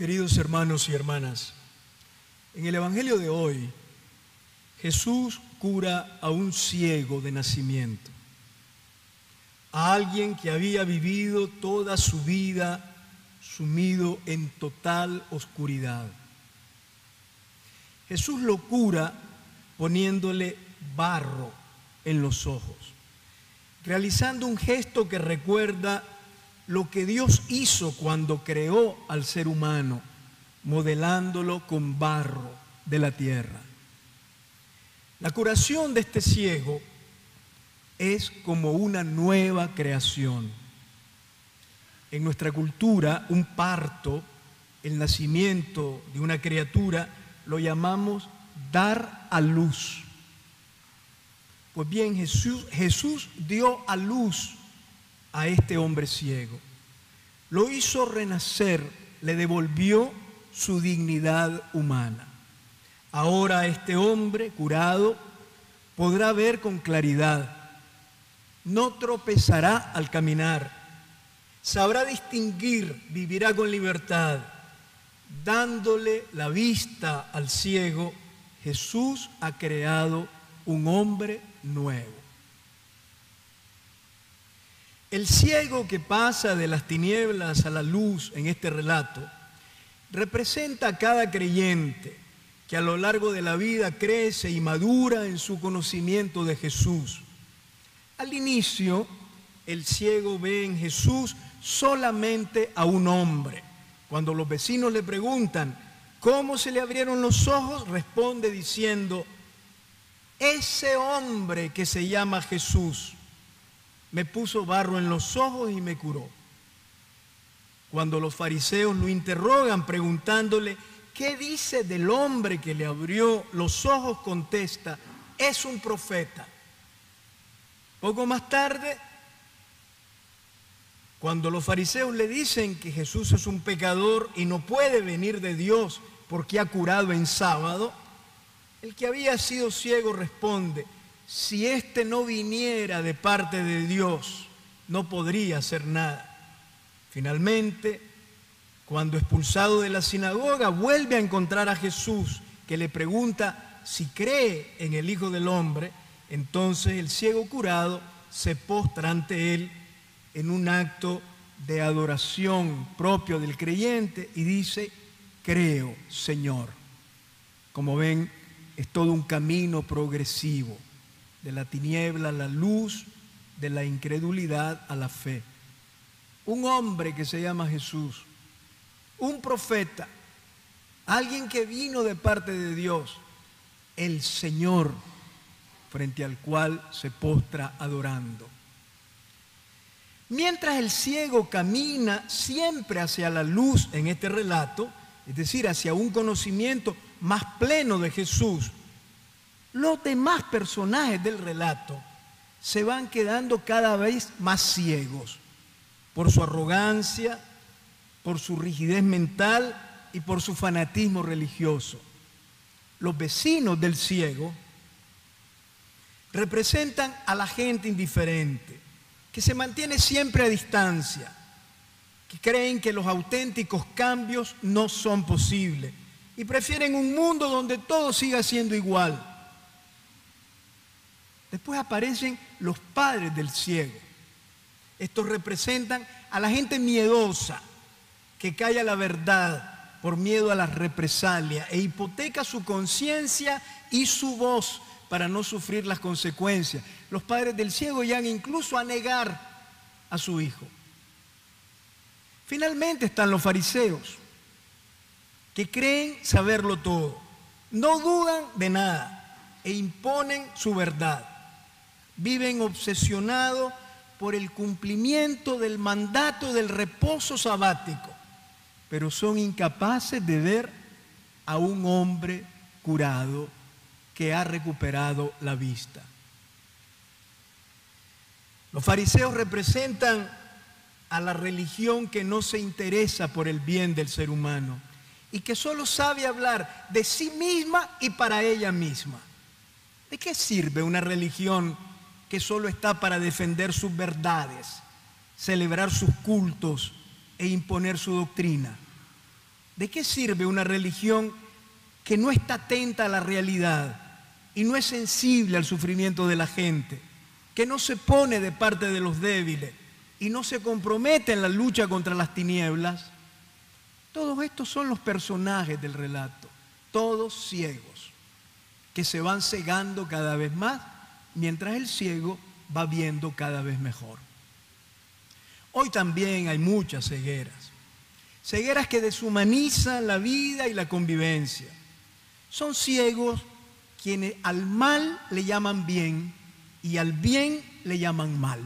Queridos hermanos y hermanas, en el Evangelio de hoy, Jesús cura a un ciego de nacimiento, a alguien que había vivido toda su vida sumido en total oscuridad. Jesús lo cura poniéndole barro en los ojos, realizando un gesto que recuerda lo que Dios hizo cuando creó al ser humano, modelándolo con barro de la tierra. La curación de este ciego es como una nueva creación. En nuestra cultura, un parto, el nacimiento de una criatura, lo llamamos dar a luz. Pues bien, Jesús, Jesús dio a luz a este hombre ciego. Lo hizo renacer, le devolvió su dignidad humana. Ahora este hombre curado podrá ver con claridad, no tropezará al caminar, sabrá distinguir, vivirá con libertad. Dándole la vista al ciego, Jesús ha creado un hombre nuevo. El ciego que pasa de las tinieblas a la luz en este relato representa a cada creyente que a lo largo de la vida crece y madura en su conocimiento de Jesús. Al inicio, el ciego ve en Jesús solamente a un hombre. Cuando los vecinos le preguntan cómo se le abrieron los ojos, responde diciendo, ese hombre que se llama Jesús me puso barro en los ojos y me curó. Cuando los fariseos lo interrogan preguntándole, ¿qué dice del hombre que le abrió los ojos? Contesta, es un profeta. Poco más tarde, cuando los fariseos le dicen que Jesús es un pecador y no puede venir de Dios porque ha curado en sábado, el que había sido ciego responde, si éste no viniera de parte de Dios, no podría hacer nada. Finalmente, cuando expulsado de la sinagoga, vuelve a encontrar a Jesús, que le pregunta si cree en el Hijo del Hombre, entonces el ciego curado se postra ante él en un acto de adoración propio del creyente y dice, creo, Señor. Como ven, es todo un camino progresivo de la tiniebla a la luz, de la incredulidad a la fe. Un hombre que se llama Jesús, un profeta, alguien que vino de parte de Dios, el Señor, frente al cual se postra adorando. Mientras el ciego camina siempre hacia la luz en este relato, es decir, hacia un conocimiento más pleno de Jesús, los demás personajes del relato se van quedando cada vez más ciegos por su arrogancia, por su rigidez mental y por su fanatismo religioso. Los vecinos del ciego representan a la gente indiferente, que se mantiene siempre a distancia, que creen que los auténticos cambios no son posibles y prefieren un mundo donde todo siga siendo igual. Después aparecen los padres del ciego. Estos representan a la gente miedosa que calla la verdad por miedo a las represalias e hipoteca su conciencia y su voz para no sufrir las consecuencias. Los padres del ciego llegan incluso a negar a su hijo. Finalmente están los fariseos, que creen saberlo todo, no dudan de nada e imponen su verdad viven obsesionados por el cumplimiento del mandato del reposo sabático, pero son incapaces de ver a un hombre curado que ha recuperado la vista. Los fariseos representan a la religión que no se interesa por el bien del ser humano y que solo sabe hablar de sí misma y para ella misma. ¿De qué sirve una religión que solo está para defender sus verdades, celebrar sus cultos e imponer su doctrina. ¿De qué sirve una religión que no está atenta a la realidad y no es sensible al sufrimiento de la gente, que no se pone de parte de los débiles y no se compromete en la lucha contra las tinieblas? Todos estos son los personajes del relato, todos ciegos, que se van cegando cada vez más, mientras el ciego va viendo cada vez mejor. Hoy también hay muchas cegueras, cegueras que deshumanizan la vida y la convivencia. Son ciegos quienes al mal le llaman bien y al bien le llaman mal.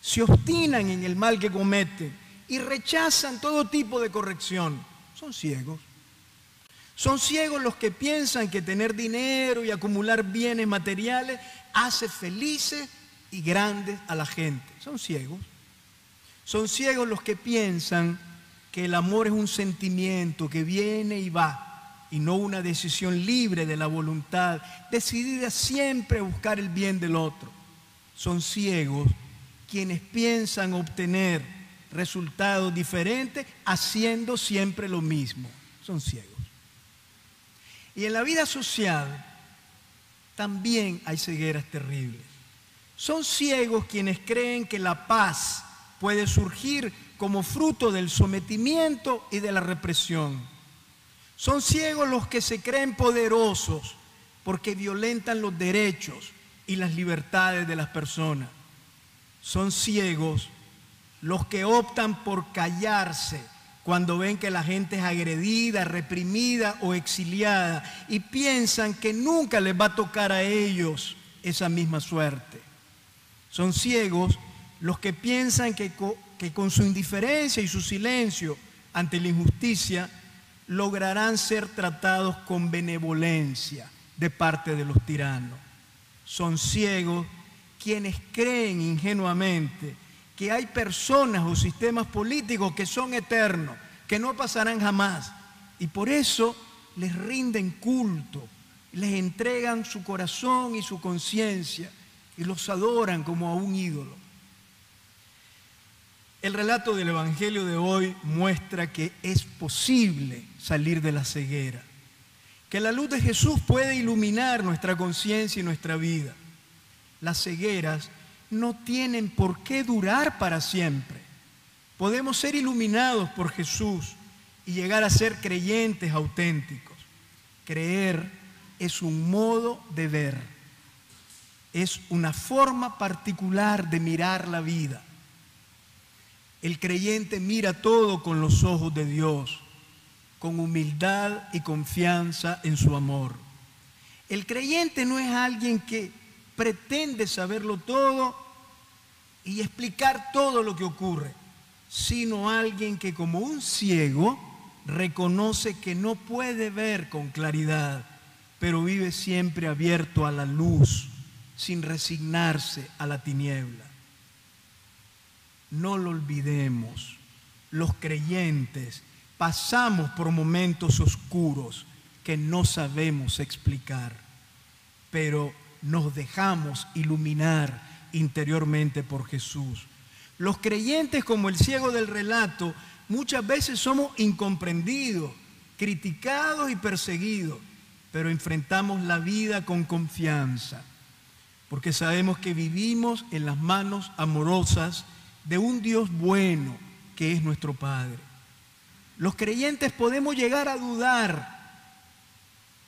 Se obstinan en el mal que cometen y rechazan todo tipo de corrección. Son ciegos. Son ciegos los que piensan que tener dinero y acumular bienes materiales hace felices y grandes a la gente. Son ciegos. Son ciegos los que piensan que el amor es un sentimiento que viene y va y no una decisión libre de la voluntad, decidida siempre a buscar el bien del otro. Son ciegos quienes piensan obtener resultados diferentes haciendo siempre lo mismo. Son ciegos. Y en la vida social también hay cegueras terribles. Son ciegos quienes creen que la paz puede surgir como fruto del sometimiento y de la represión. Son ciegos los que se creen poderosos porque violentan los derechos y las libertades de las personas. Son ciegos los que optan por callarse cuando ven que la gente es agredida, reprimida o exiliada y piensan que nunca les va a tocar a ellos esa misma suerte. Son ciegos los que piensan que, que con su indiferencia y su silencio ante la injusticia lograrán ser tratados con benevolencia de parte de los tiranos. Son ciegos quienes creen ingenuamente que hay personas o sistemas políticos que son eternos, que no pasarán jamás. Y por eso les rinden culto, les entregan su corazón y su conciencia y los adoran como a un ídolo. El relato del Evangelio de hoy muestra que es posible salir de la ceguera, que la luz de Jesús puede iluminar nuestra conciencia y nuestra vida. Las cegueras no tienen por qué durar para siempre. Podemos ser iluminados por Jesús y llegar a ser creyentes auténticos. Creer es un modo de ver, es una forma particular de mirar la vida. El creyente mira todo con los ojos de Dios, con humildad y confianza en su amor. El creyente no es alguien que pretende saberlo todo y explicar todo lo que ocurre, sino alguien que como un ciego reconoce que no puede ver con claridad, pero vive siempre abierto a la luz, sin resignarse a la tiniebla. No lo olvidemos, los creyentes pasamos por momentos oscuros que no sabemos explicar, pero nos dejamos iluminar interiormente por Jesús. Los creyentes, como el ciego del relato, muchas veces somos incomprendidos, criticados y perseguidos, pero enfrentamos la vida con confianza, porque sabemos que vivimos en las manos amorosas de un Dios bueno que es nuestro Padre. Los creyentes podemos llegar a dudar,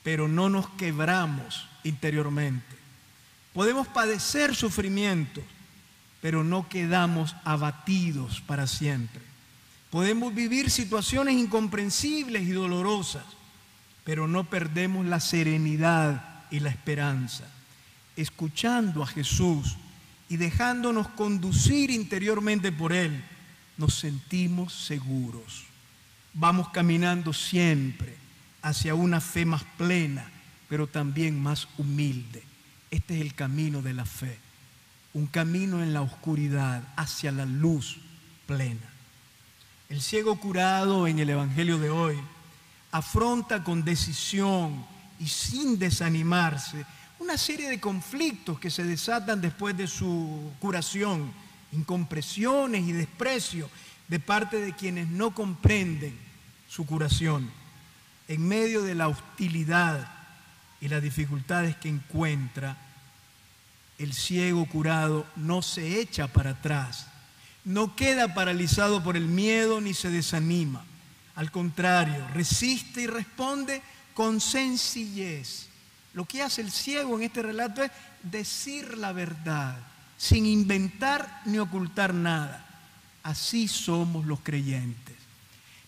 pero no nos quebramos interiormente. Podemos padecer sufrimiento, pero no quedamos abatidos para siempre. Podemos vivir situaciones incomprensibles y dolorosas, pero no perdemos la serenidad y la esperanza. Escuchando a Jesús y dejándonos conducir interiormente por Él, nos sentimos seguros. Vamos caminando siempre hacia una fe más plena, pero también más humilde. Este es el camino de la fe, un camino en la oscuridad hacia la luz plena. El ciego curado en el Evangelio de hoy afronta con decisión y sin desanimarse una serie de conflictos que se desatan después de su curación, incompresiones y desprecio de parte de quienes no comprenden su curación. En medio de la hostilidad y las dificultades que encuentra, el ciego curado no se echa para atrás, no queda paralizado por el miedo ni se desanima. Al contrario, resiste y responde con sencillez. Lo que hace el ciego en este relato es decir la verdad, sin inventar ni ocultar nada. Así somos los creyentes.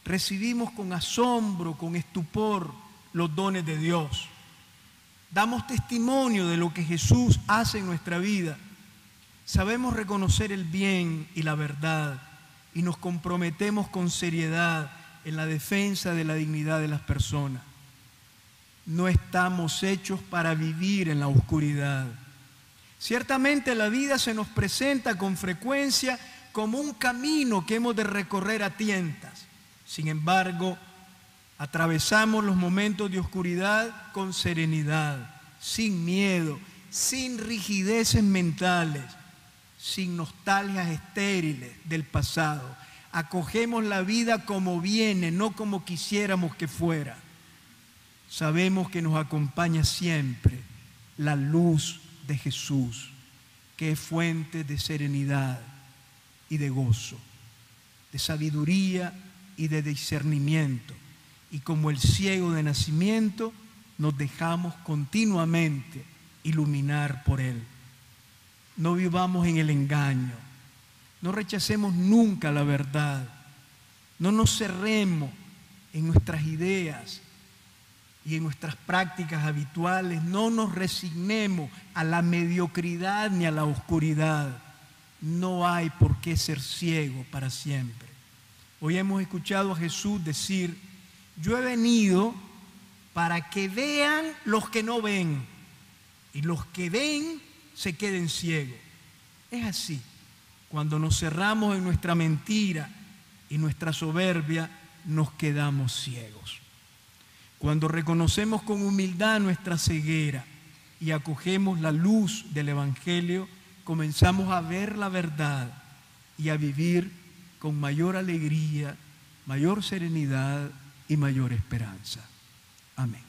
Recibimos con asombro, con estupor los dones de Dios. Damos testimonio de lo que Jesús hace en nuestra vida. Sabemos reconocer el bien y la verdad y nos comprometemos con seriedad en la defensa de la dignidad de las personas. No estamos hechos para vivir en la oscuridad. Ciertamente la vida se nos presenta con frecuencia como un camino que hemos de recorrer a tientas. Sin embargo, atravesamos los momentos de oscuridad con serenidad, sin miedo, sin rigideces mentales, sin nostalgias estériles del pasado. Acogemos la vida como viene, no como quisiéramos que fuera. Sabemos que nos acompaña siempre la luz de Jesús, que es fuente de serenidad y de gozo, de sabiduría y de discernimiento. Y como el ciego de nacimiento, nos dejamos continuamente iluminar por Él. No vivamos en el engaño, no rechacemos nunca la verdad, no nos cerremos en nuestras ideas y en nuestras prácticas habituales, no nos resignemos a la mediocridad ni a la oscuridad no hay por qué ser ciego para siempre. Hoy hemos escuchado a Jesús decir, yo he venido para que vean los que no ven y los que ven se queden ciegos. Es así. Cuando nos cerramos en nuestra mentira y nuestra soberbia, nos quedamos ciegos. Cuando reconocemos con humildad nuestra ceguera y acogemos la luz del Evangelio, comenzamos a ver la verdad y a vivir con mayor alegría, mayor serenidad y mayor esperanza. Amén.